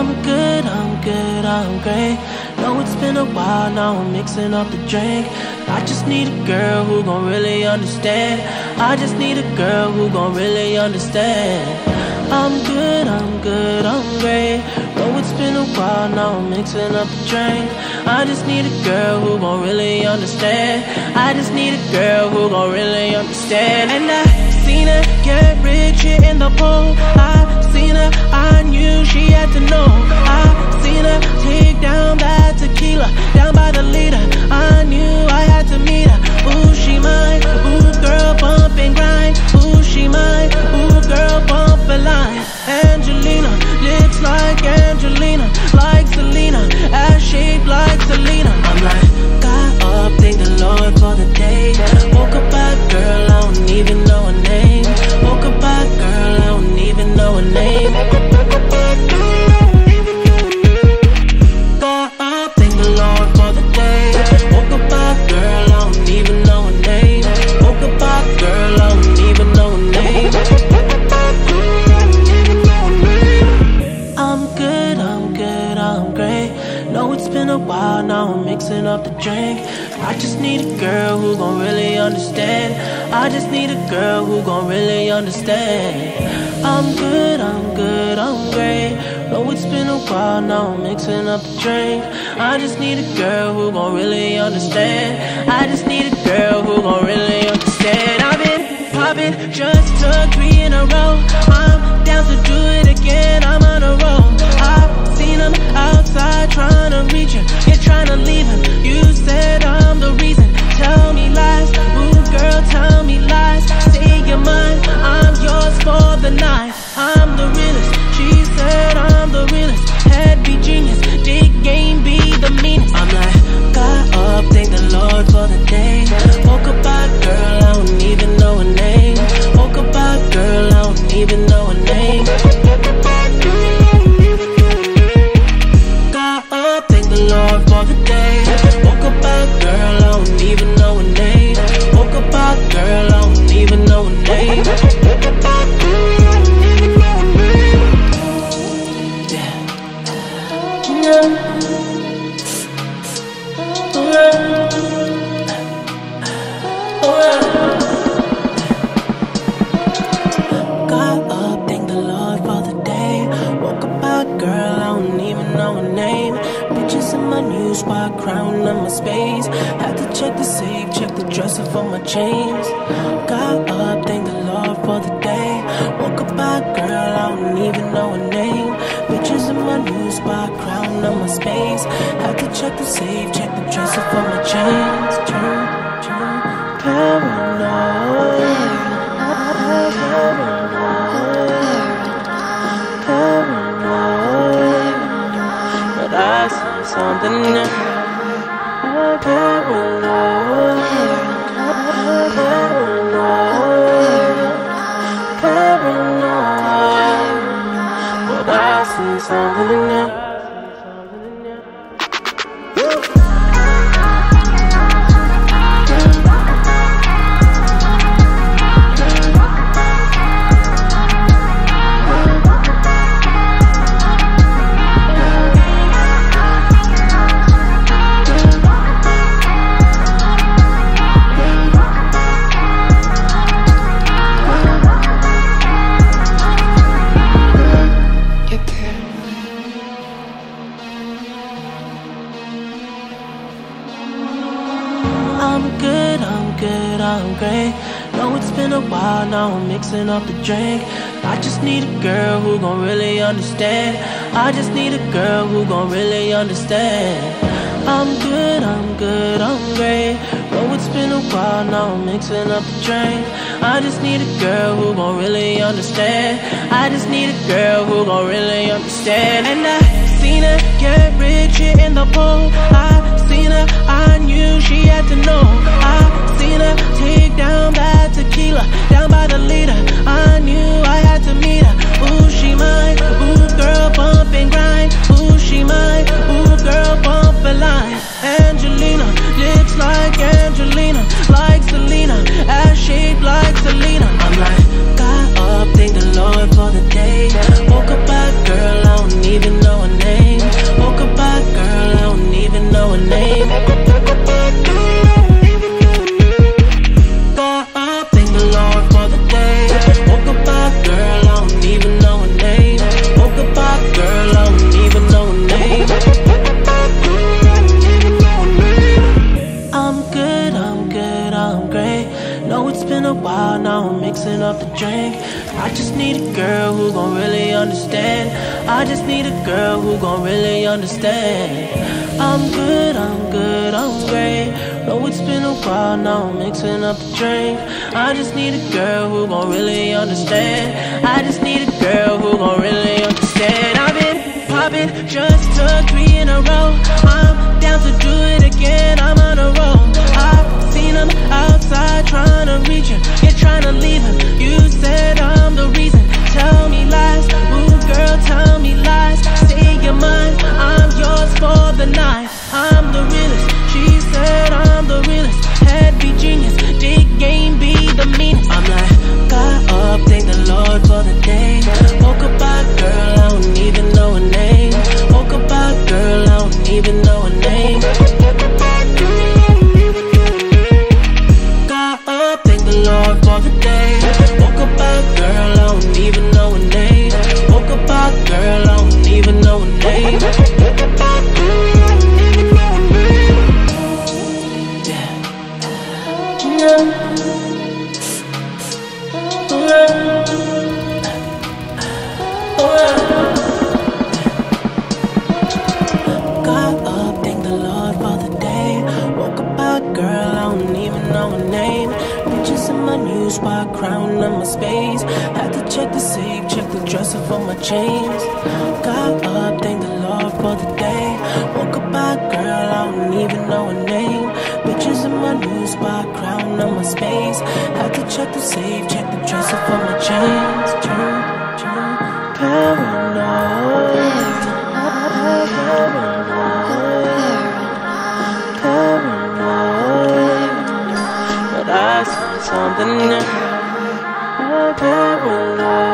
I'm good, I'm good, I'm great. Know it's been a while, now I'm mixing up the drink. I just need a girl who gon' really understand. I just need a girl who gon' really understand. I'm good, I'm good, I'm great. Know it's been a while, now I'm mixing up the drink. I just need a girl who gon' really understand. I just need a girl who gon' really understand. And I seen her get rich in the pool. I seen her, I knew she a while, now I'm mixing up the drink. I just need a girl who gon' really understand. I just need a girl who gon' really understand. I'm good, I'm good, I'm great. Know it's been a while, now I'm mixing up the drink. I just need a girl who gon' really understand. I just need a girl who gon' really understand. I've been popping, just took three in a row. I'm crown on my space. Had to check the safe, check the dresser for my chains. Got up, thank the Lord for the day. Woke up out, girl, I don't even know her name. Bitches in my new spot, crown on my space. Had to check the safe, check the dresser for my chains. Turn, turn, paranoid. Great. Know it's been a while, now I'm mixing up the drink. I just need a girl who gon' really understand. I just need a girl who gon' really understand. I'm good, I'm good, I'm great. Know it's been a while, now I'm mixing up the drink. I just need a girl who gon' really understand. I just need a girl who gon' really understand. And I seen her get rich in the pool. I seen her, I knew she had to know. I take down bad tequila, sound great. Know it's been a while, now I'm mixing up the drink. I just need a girl who gon' really understand. I just need a girl who gon' really understand. I'm good, I'm good, I'm great. Know it's been a while, now I'm mixing up the drink. I just need a girl who gon' really understand. I just need a girl who gon' really understand. I've been poppin', just took three in a row. I'm down to do it again, I'm a yeah, on my space. Had to check the safe, check the dresser for my chains. Got up, thank the Lord for the day. Woke up by girl, I don't even know her name. Bitches in my new spot, crown space. Had to check the safe, check the dresser for my chains. Turn, turn, paranoid. But I saw something new. Paranoid.